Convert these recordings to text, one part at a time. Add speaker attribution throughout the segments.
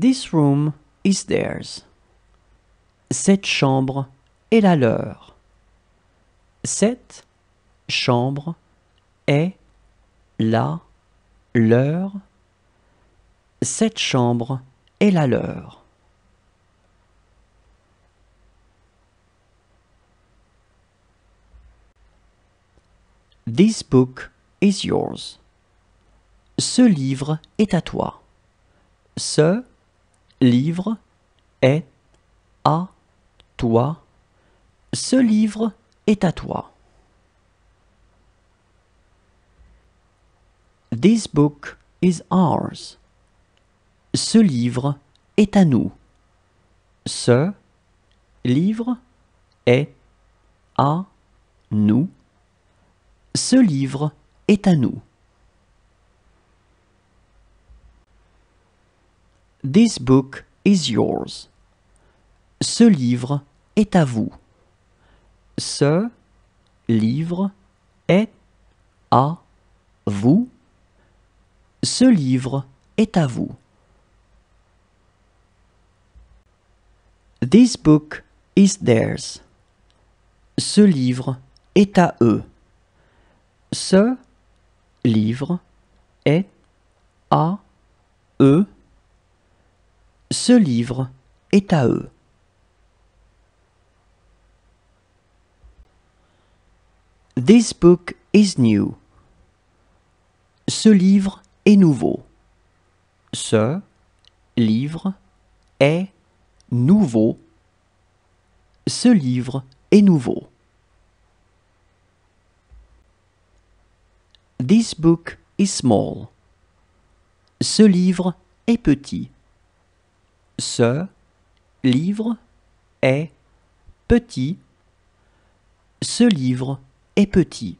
Speaker 1: This room is theirs. Cette chambre est la leur. Cette chambre est la leur. Cette chambre est la leur. This book is yours. Ce livre est à toi. Livre est à toi. Ce livre est à toi. This book is ours. Ce livre est à nous. Ce livre est à nous. Ce livre est à nous. This book is yours. Ce livre est à vous. Ce livre est à vous. Ce livre est à vous. This book is theirs. Ce livre est à eux. Ce livre est à eux. Ce livre est à eux. This book is new. Ce livre est nouveau. Ce livre est nouveau. Ce livre est nouveau. This book is small. Ce livre est petit. Ce livre est petit. Ce livre est petit.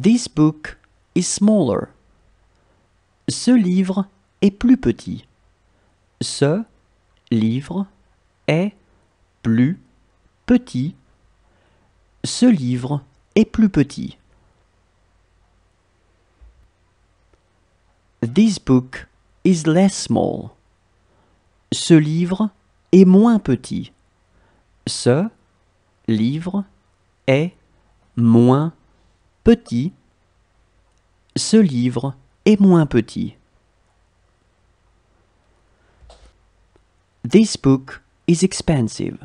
Speaker 1: This book is smaller. Ce livre est plus petit. Ce livre est plus petit. Ce livre est plus petit. This book is less small. Ce livre est moins petit. Ce livre est moins petit. Ce livre est moins petit. This book is expensive.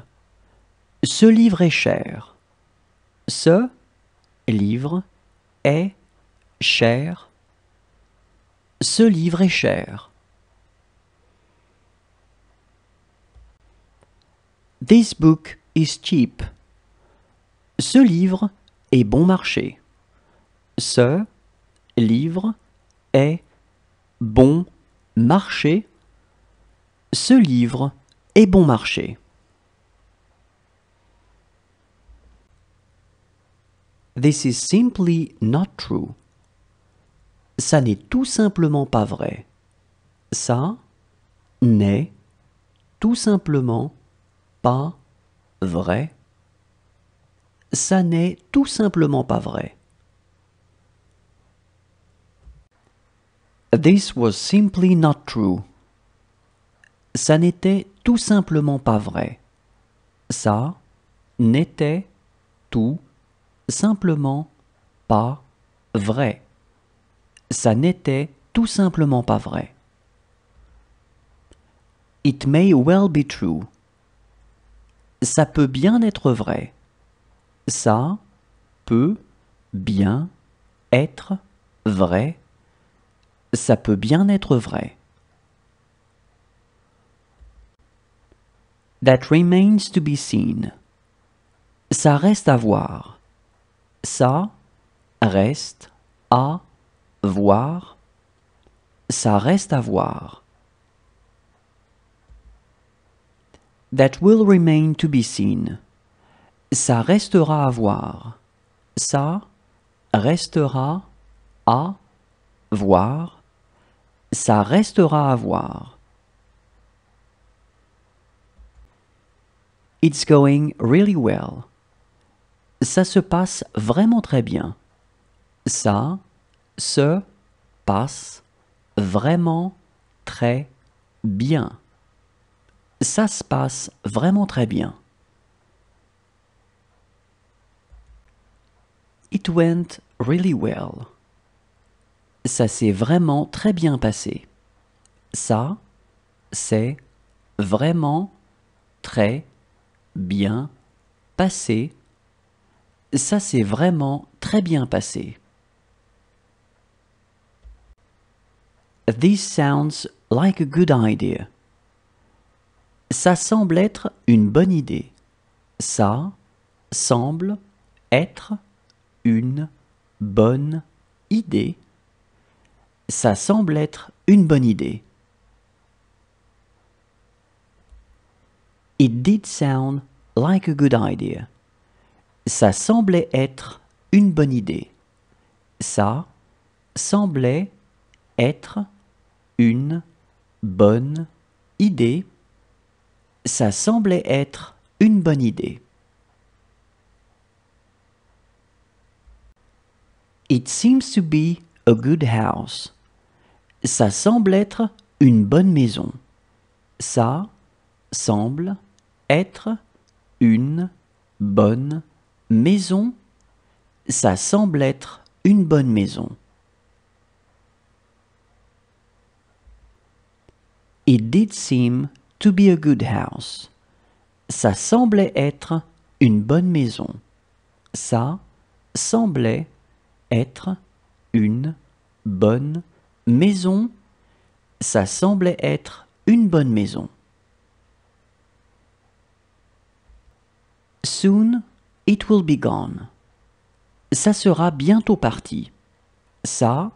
Speaker 1: Ce livre est cher. Ce livre est cher. Ce livre est cher. This book is cheap. Ce livre est bon marché. Ce livre est bon marché. Ce livre est bon marché. This is simply not true. Ça n'est tout simplement pas vrai. Ça n'est tout simplement pas vrai. Ça n'est tout simplement pas vrai. This was simply not true. Ça n'était tout simplement pas vrai. Ça n'était tout simplement pas vrai. Ça n'était tout simplement pas vrai. It may well be true. Ça peut bien être vrai. Ça peut bien être vrai. Ça peut bien être vrai. That remains to be seen. Ça reste à voir. Ça reste à voir. Ça reste à voir. That will remain to be seen. Ça restera à voir. Ça restera à voir. Ça restera à voir. It's going really well. Ça se passe vraiment très bien. Ça se passe vraiment très bien. Ça se passe vraiment très bien. It went really well. Ça s'est vraiment très bien passé. Ça, c'est vraiment très bien passé. Ça s'est vraiment très bien passé. This sounds like a good idea. Ça semble être une bonne idée. Ça semble être une bonne idée. Ça semble être une bonne idée. It did sound like a good idea. Ça semblait être une bonne idée. Ça semblait être une bonne idée. Ça semblait être une bonne idée. It seems to be a good house. Ça semble être une bonne maison. Ça semble être une bonne maison. Ça semble être une bonne maison. It did seem to be a good house. Ça semblait être une bonne maison. Ça semblait être une bonne maison. Ça semblait être une bonne maison. Soon it will be gone. Ça sera bientôt parti. Ça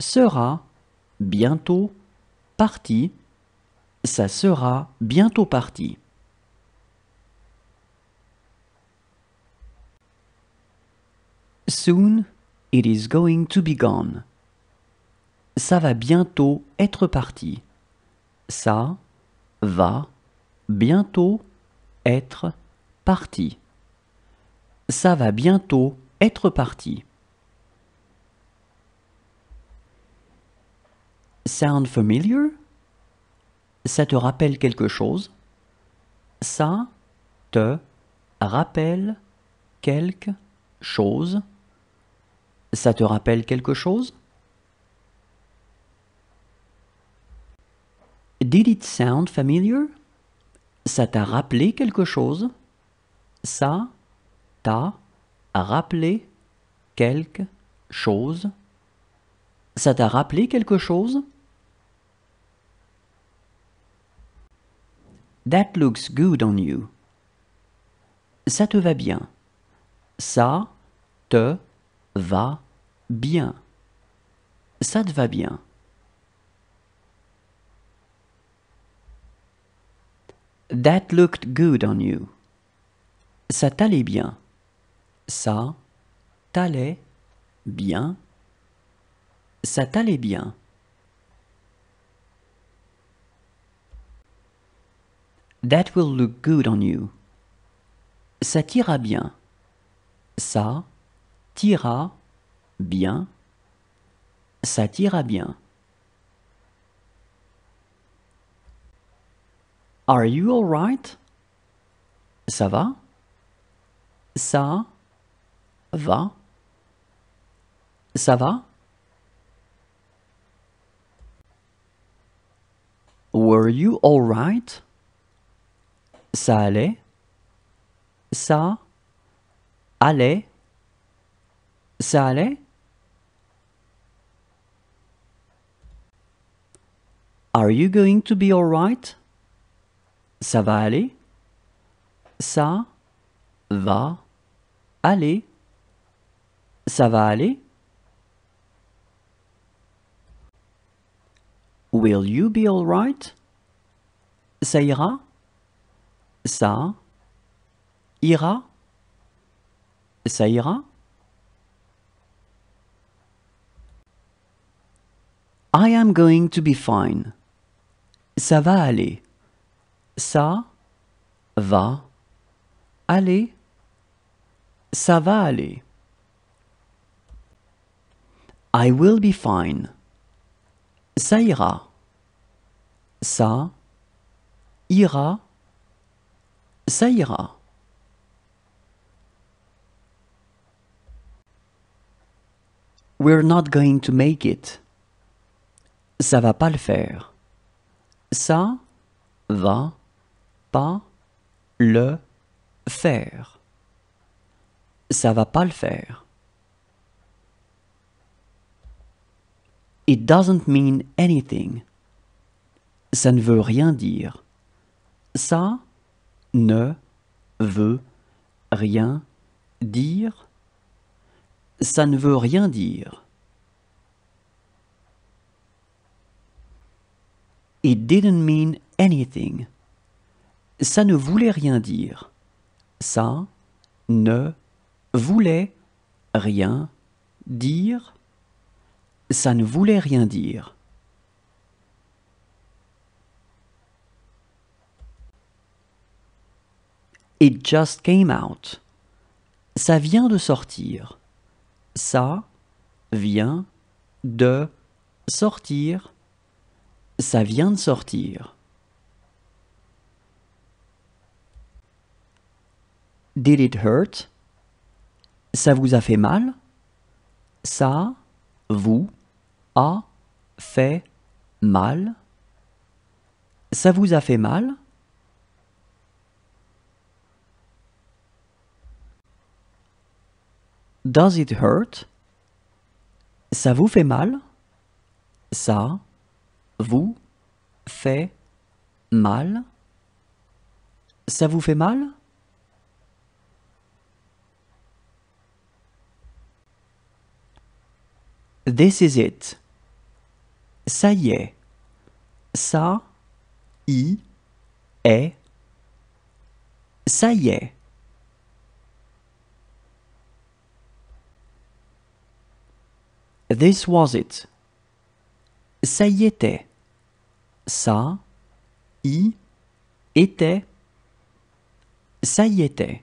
Speaker 1: sera bientôt parti. Ça sera bientôt parti. Soon it is going to be gone. Ça va bientôt être parti. Ça va bientôt être parti. Ça va bientôt être parti. Sound familiar? Ça te rappelle quelque chose? Ça te rappelle quelque chose? Ça te rappelle quelque chose? Did it sound familiar? Ça t'a rappelé quelque chose? Ça t'a rappelé quelque chose? Ça t'a rappelé quelque chose? That looks good on you. Ça te va bien. Ça te va bien. Ça te va bien. That looked good on you. Ça t'allait bien. Ça t'allait bien. Ça t'allait bien. That will look good on you. Ça t'ira bien. Ça t'ira bien. Ça t'ira bien. Are you alright? Ça va? Ça va? Ça va? Were you alright? Ça allait? Ça allait? Ça allait? Are you going to be alright? Ça va aller? Ça va aller? Ça va aller? Will you be alright? Ça ira? Ça ira? Ça ira? I am going to be fine. Ça va aller. Ça va aller. Ça va aller. I will be fine. Ça ira. Ça ira. Ça. We're not going to make it. Ça va pas le faire. Ça va pas le faire. Ça va pas le faire. It doesn't mean anything. Ça ne veut rien dire. Ça ne veut rien dire. Ça ne veut rien dire. It didn't mean anything. Ça ne voulait rien dire. Ça ne voulait rien dire. Ça ne voulait rien dire. It just came out. Ça vient de sortir. Ça vient de sortir. Ça vient de sortir. Did it hurt? Ça vous a fait mal? Ça vous a fait mal? Ça vous a fait mal? Does it hurt? Ça vous fait mal? Ça vous fait mal? Ça vous fait mal? This is it. Ça y est. Ça y est. Ça y est. This was it. Ça y était. Ça y était. Ça y était.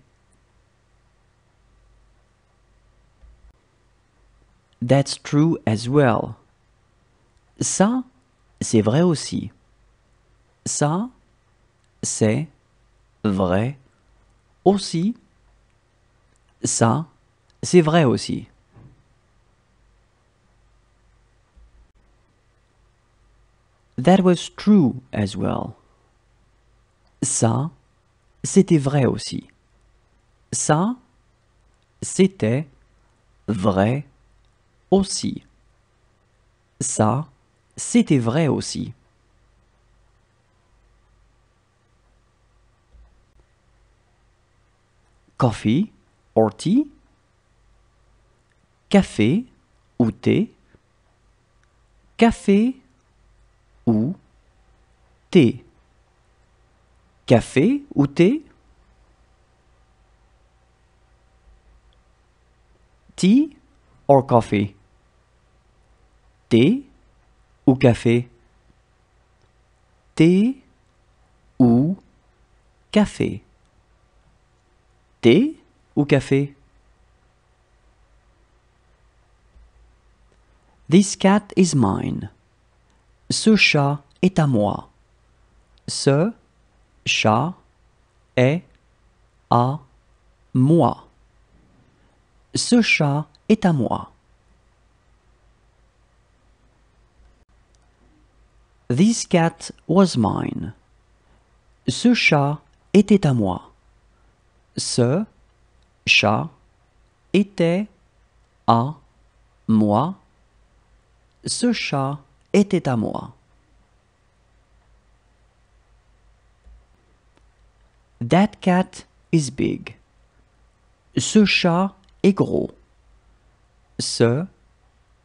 Speaker 1: That's true as well. Ça, c'est vrai aussi. Ça, c'est vrai aussi. Ça, c'est vrai aussi. That was true as well. Ça, c'était vrai aussi. Ça, c'était vrai aussi. Ça, c'était vrai aussi. Coffee or tea? Café ou thé? Café ou thé? Café ou thé? Tea or coffee? Thé ou café? Thé ou café? Thé ou café? This cat is mine. Ce chat est à moi. Ce chat est à moi. Ce chat est à moi. This cat was mine. Ce chat était à moi. Ce chat était à moi. Ce chat était à moi. That cat is big. Ce chat est gros. Ce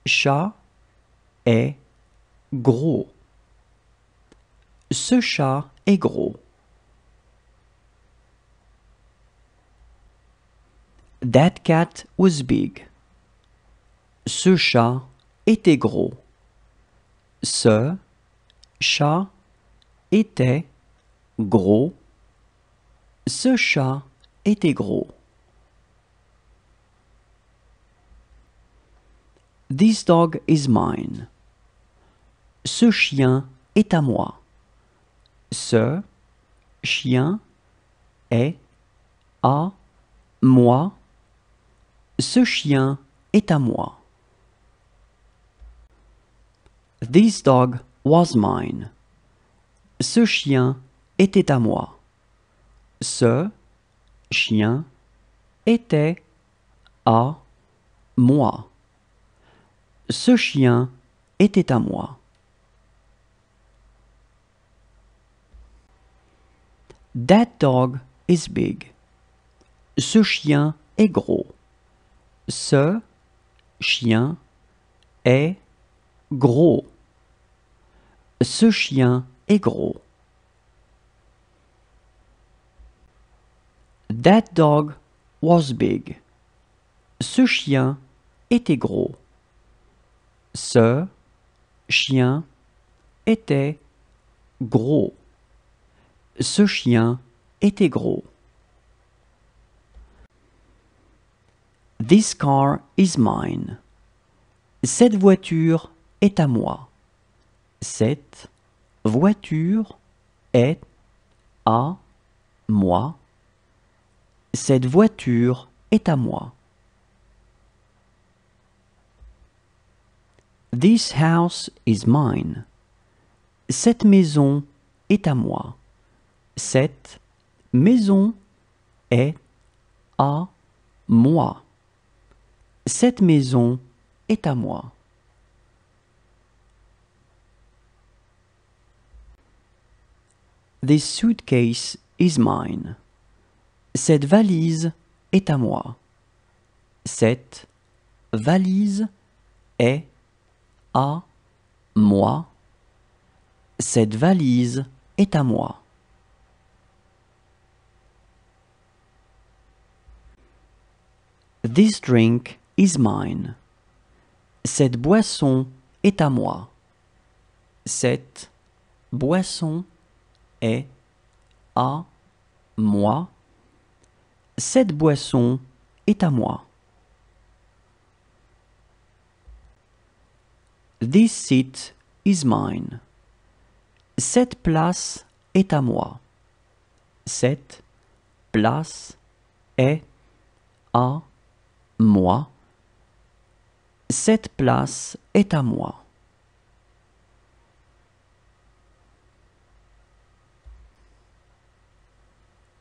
Speaker 1: chat est gros. Ce chat est gros. That cat was big. Ce chat était gros. Ce chat était gros. Ce chat était gros. This dog is mine. Ce chien est à moi. Ce chien est à moi. Ce chien est à moi. This dog was mine. Ce chien était à moi. Ce chien était à moi. Ce chien était à moi. That dog is big. Ce chien est gros. Ce chien est gros. Ce chien est gros. That dog was big. Ce chien était gros. Ce chien était gros. Ce chien était gros. This car is mine. Cette voiture est à moi. Cette voiture est à moi. Cette voiture est à moi. This house is mine. Cette maison est à moi. Cette maison est à moi. Cette maison est à moi. This suitcase is mine. Cette valise est à moi. Cette valise est à moi. Cette valise est moi. This drink is mine. Cette boisson est à moi. Cette boisson est à moi. Cette boisson est à moi. This seat is mine. Cette place est à moi. Cette place est à moi. Cette place est à moi.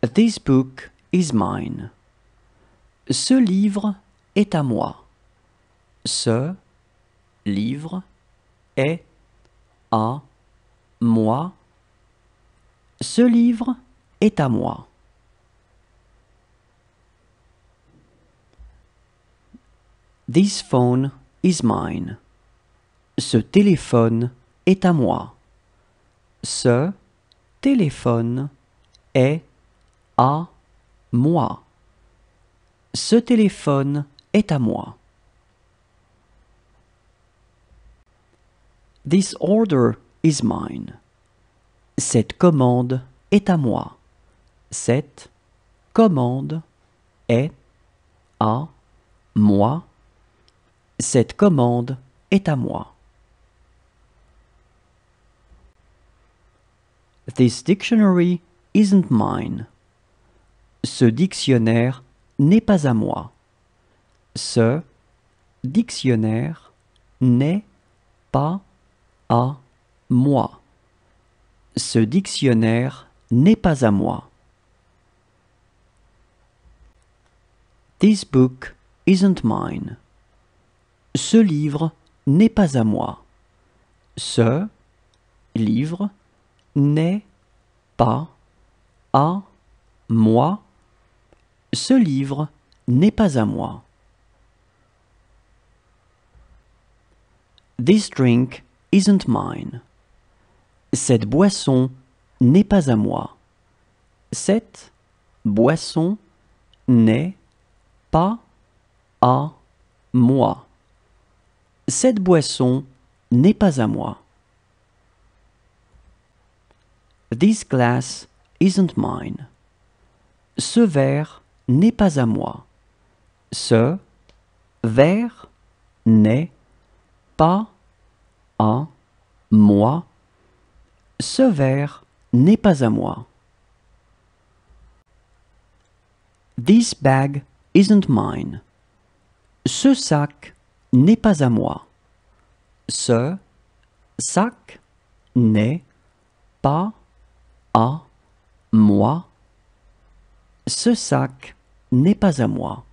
Speaker 1: This book is mine. Ce livre est à moi. Ce livre est à moi. Ce livre est à moi. This phone is mine. Ce téléphone est à moi. Ce téléphone est à moi. Ce téléphone est à moi. This order is mine. Cette commande est à moi. Cette commande est à moi. Cette commande est à moi. This dictionary isn't mine. Ce dictionnaire n'est pas à moi. Ce dictionnaire n'est pas à moi. Ce dictionnaire n'est pas à moi. This book isn't mine. Ce livre n'est pas à moi. Ce livre n'est pas à moi. Ce livre n'est pas à moi. This drink isn't mine. Cette boisson n'est pas à moi. Cette boisson n'est pas à moi. Cette boisson n'est pas à moi. This glass isn't mine. Ce verre n'est pas à moi. Ce verre n'est pas à moi. Ce verre n'est pas à moi. This bag isn't mine. Ce sac n'est pas à moi. Ce sac n'est pas à moi. Ce sac n'est pas à moi.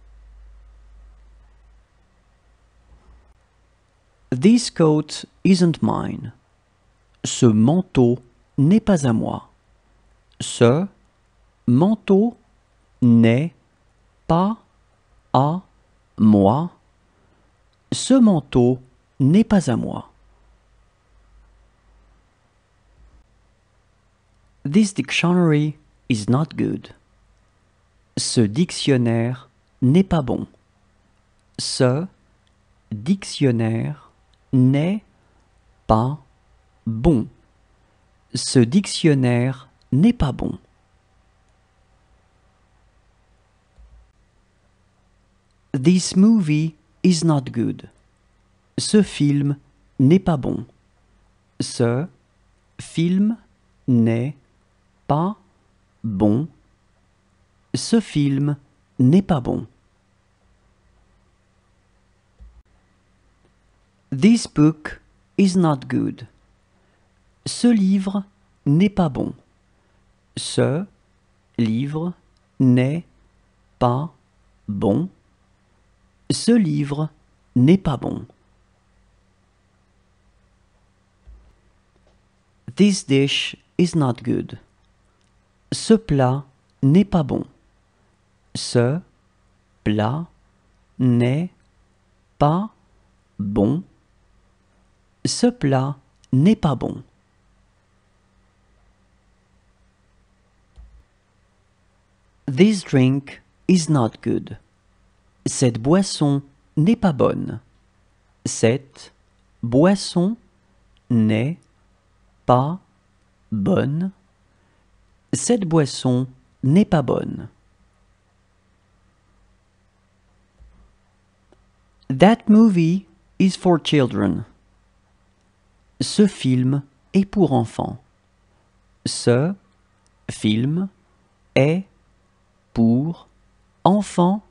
Speaker 1: This coat isn't mine. Ce manteau n'est pas à moi. Ce manteau n'est pas à moi. Ce manteau n'est pas à moi. This dictionary is not good. Ce dictionnaire n'est pas bon. Ce dictionnaire n'est pas bon. Ce dictionnaire n'est pas bon. This movie is not good. Ce film n'est pas bon. Ce film n'est pas bon. Ce film n'est pas bon. This book is not good. Ce livre n'est pas bon. Ce livre n'est pas bon. Ce livre n'est pas bon. This dish is not good. Ce plat n'est pas bon. Ce plat n'est pas bon. Ce plat n'est pas bon. This drink is not good. Cette boisson n'est pas bonne. Cette boisson n'est pas bonne. Cette boisson n'est pas bonne. That movie is for children. Ce film est pour enfants. Ce film est pour enfants.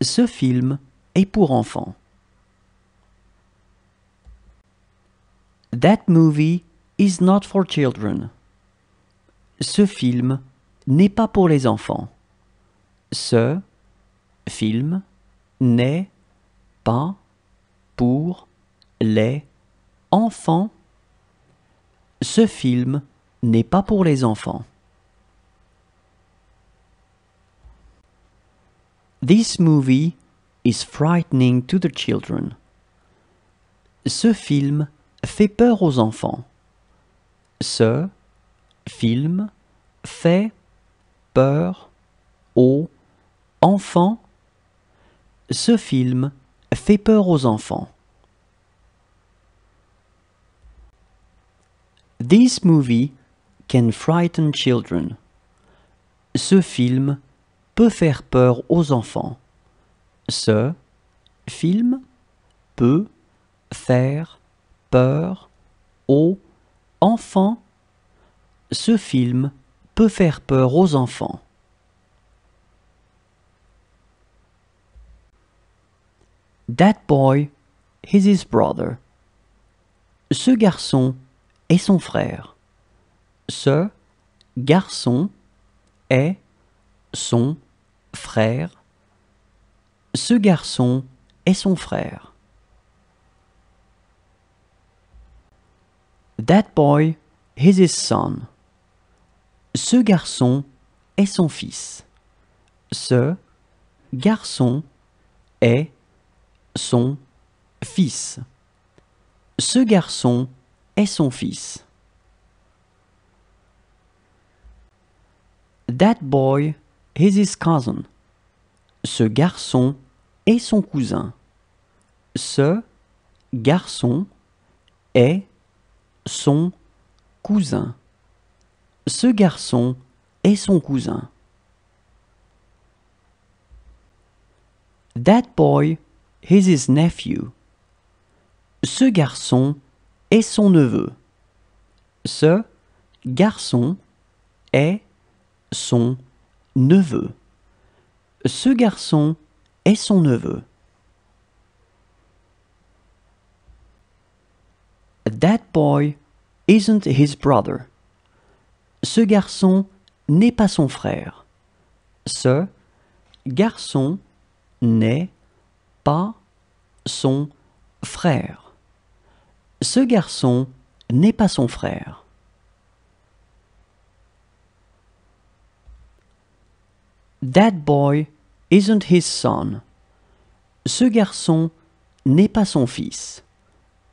Speaker 1: Ce film est pour enfants. That movie is not for children. Ce film n'est pas pour les enfants. Ce film n'est pas pour les enfants. Ce film n'est pas pour les enfants. This movie is frightening to the children. Ce film fait peur aux enfants. Ce film fait peur aux enfants. Ce film fait peur aux enfants. This movie can frighten children. Ce film peut faire peur aux enfants. Ce film peut faire peur aux enfants. Ce film peut faire peur aux enfants. That boy is his brother. Ce garçon est son frère. Ce garçon est son frère. That boy is his son. Ce garçon est son fils. Ce garçon est son fils. Ce garçon est son fils. That boy is his cousin. Ce garçon est son cousin. Ce garçon est son cousin. Ce garçon est son cousin. That boy is his nephew. Ce garçon est son neveu. Ce garçon est son neveu. Ce garçon est son neveu. That boy isn't his brother. Ce garçon n'est pas son frère. Ce garçon n'est pas son frère. Ce garçon n'est pas son frère. That boy isn't his son. Ce garçon n'est pas son fils.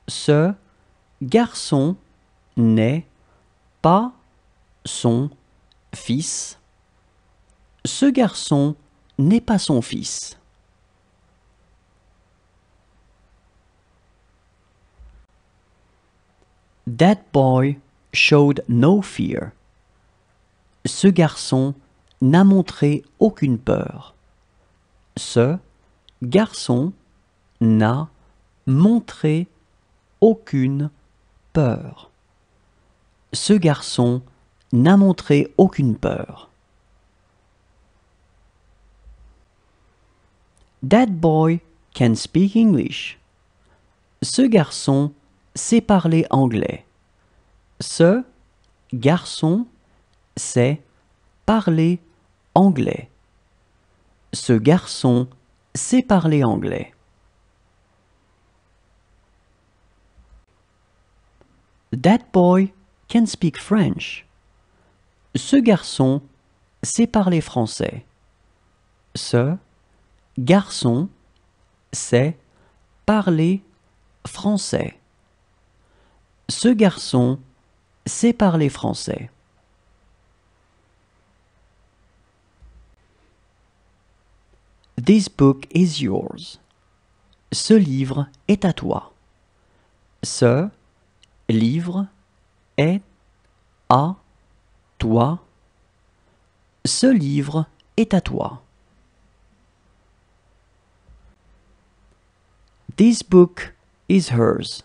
Speaker 1: Ce garçon n'est pas son fils. Ce garçon n'est pas son fils. That boy showed no fear. Ce garçon n'a montré aucune peur. Ce garçon n'a montré aucune peur. Ce garçon n'a montré aucune peur. That boy can speak English. Ce garçon sait parler anglais. Ce garçon sait parler anglais. Ce garçon sait parler anglais. That boy can speak French. Ce garçon sait parler français. Ce garçon sait parler français. Ce garçon sait parler français. This book is yours. Ce livre est à toi. Ce livre est à toi. Ce livre est à toi. This book is hers.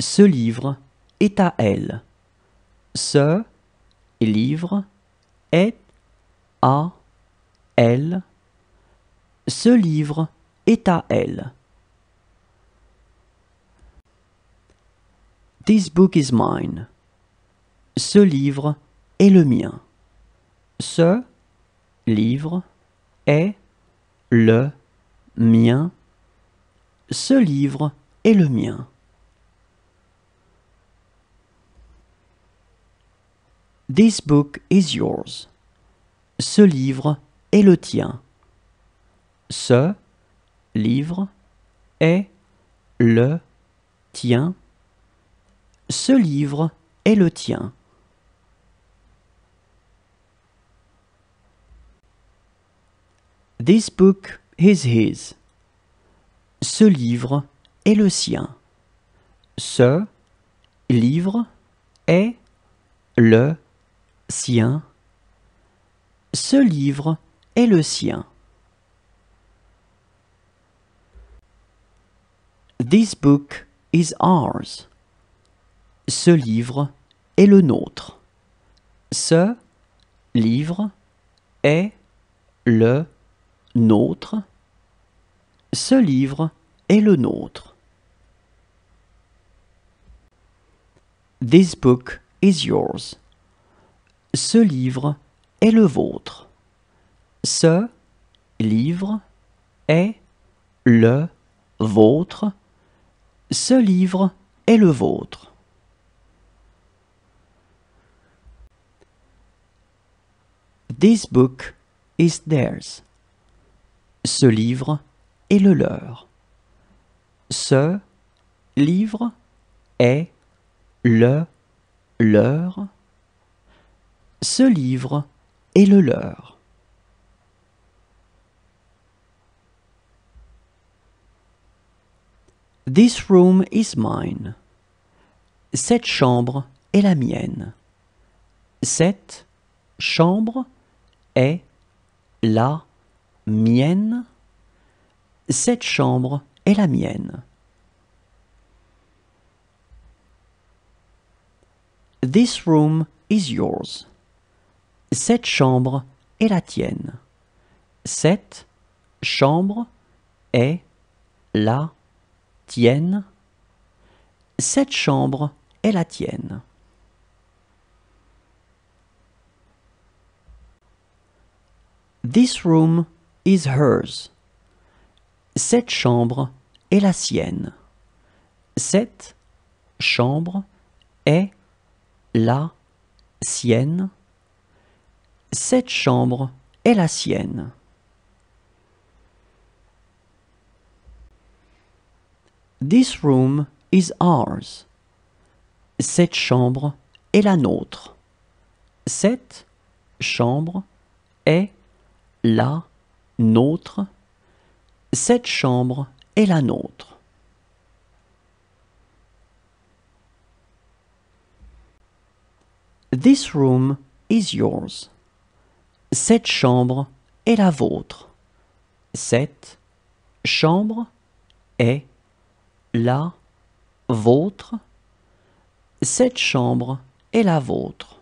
Speaker 1: Ce livre est à elle. Ce livre est à elle. Ce livre est à elle. This book is mine. Ce livre est le mien. Ce livre est le mien. Ce livre est le mien. This book is yours. Ce livre est le tien. Ce livre est le tien. Ce livre est le tien. This book is his. Ce livre est le sien. Ce livre est le sien. Ce livre est le sien. This book is ours. Ce livre est le nôtre. Ce livre est le nôtre. Ce livre est le nôtre. This book is yours. Ce livre est le vôtre. Ce livre est le vôtre. Ce livre est le vôtre. This book is theirs. Ce livre est le leur. Ce livre est le leur. Ce livre est le leur. This room is mine. Cette chambre est la mienne. Cette chambre est la mienne. Cette chambre est la mienne. This room is yours. Cette chambre est la tienne. Cette chambre est la tienne. Cette chambre est la tienne. This room is hers. Cette chambre est la sienne. Cette chambre est la sienne. Cette chambre est la sienne. This room is ours. Cette chambre est la nôtre. Cette chambre est la nôtre. Cette chambre est. This room is yours. Cette chambre est la vôtre. Cette chambre est la vôtre. Cette chambre est la vôtre.